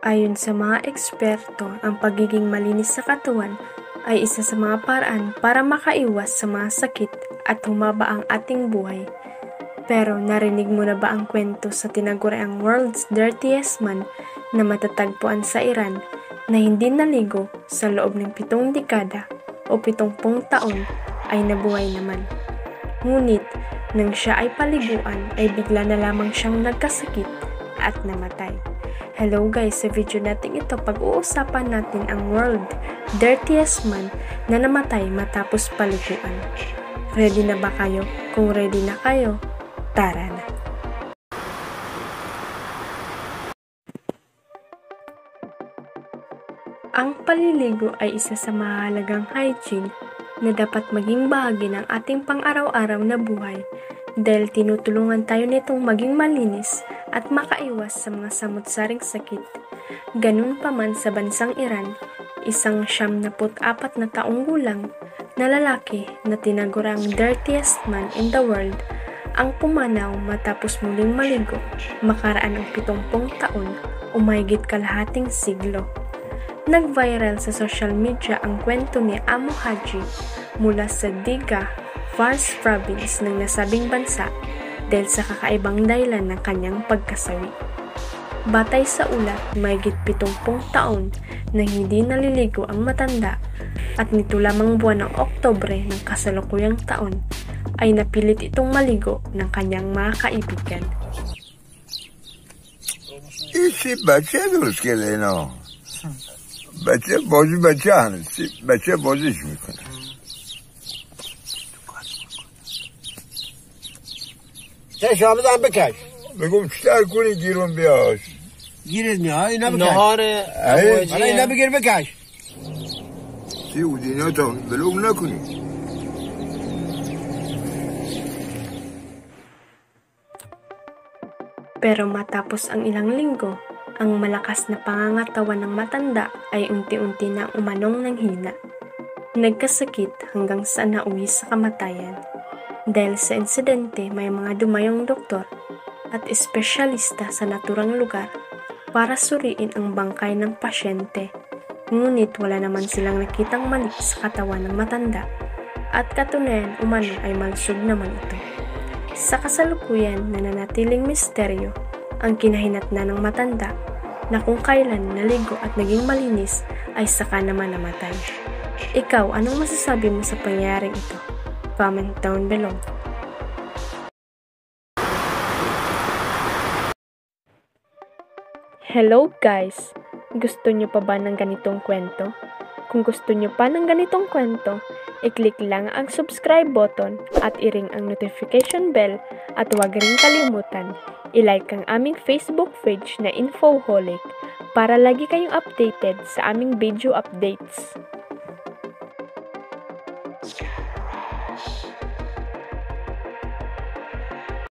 Ayon sa mga eksperto, ang pagiging malinis sa katawan ay isa sa mga paraan para makaiwas sa mga sakit at humaba ang ating buhay. Pero narinig mo na ba ang kwento sa tinaguriang World's Dirtiest Man na matatagpuan sa Iran na hindi naligo sa loob ng pitong dekada o pitongpong taon ay nabuhay naman. Ngunit, nang siya ay paliguan ay bigla na lamang siyang nagkasakit at namatay. Hello guys, sa video natin ito pag-uusapan natin ang world dirtiest man na namatay matapos paliguan. Ready na ba kayo? Kung ready na kayo, tara na! Ang paliligo ay isa sa mahalagang hygiene na dapat maging bahagi ng ating pang-araw-araw na buhay dahil tinutulungan tayo nitong maging malinis at makaiwas sa mga samot-saring sakit. Ganun pa man sa bansang Iran, isang siyam na apat na taong gulang na lalaki na tinagurang dirtiest man in the world ang pumanaw matapos muling maligo makaraan ng pitumpong taon o mahigit kalahating siglo. Nag-viral sa social media ang kwento ni Amo Haji mula sa Diga, Vars province ng nasabing bansa dahil sa kakaibang dahilan ng kanyang pagkasawi. Batay sa ulat, mayigit 70 taon na hindi naliligo ang matanda at nito lamang buwan ng Oktobre ng kasalukuyang taon ay napilit itong maligo ng kanyang mga kaibigan. İşi bacıdır keleno. Bacı bozu bacı hanım. Bacı bozu iş mi kadar? چشامه هم بکش بگم چیکار کنی گیرون بیاش گیرت میاد اینا بکش نهار حالا اینا بگیر بکش سی اودینات هم بلوم نکنی Pero matapos ang ilang linggo, ang malakas na pangangatawan ng matanda ay unti-unti na umanong ng hina. Nagkasakit hanggang sa nauwi sa kamatayan. Dahil sa insidente may mga dumayong doktor at espesyalista sa naturang lugar para suriin ang bangkay ng pasyente. Ngunit wala naman silang nakitang mali sa katawan ng matanda at katunayan umano ay malusog naman ito. Sa kasalukuyan nananatiling misteryo ang kinahinatnan ng matanda na kung kailan naligo at naging malinis ay saka naman namatay. Ikaw, anong masasabi mo sa pangyayaring ito? Comment down below. Hello guys! Gusto nyo pa ba ng ganitong kwento? Kung gusto nyo pa ng ganitong kwento, i-click lang ang subscribe button at i-ring ang notification bell at huwag rin kalimutan, i-like ang aming Facebook page na Infoholic para lagi kayong updated sa aming video updates. flash.